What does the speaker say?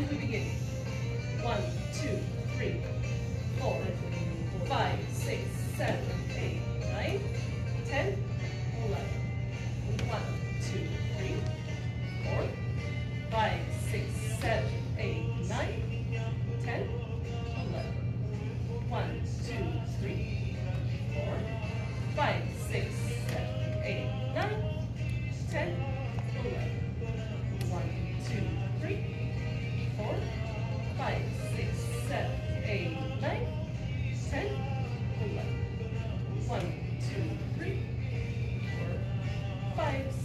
And we begin. One, two, three, four, five, six, seven, eight, nine, ten, eleven. One, two, three, four, five, six, seven, eight, nine, ten, eleven. One, two, three.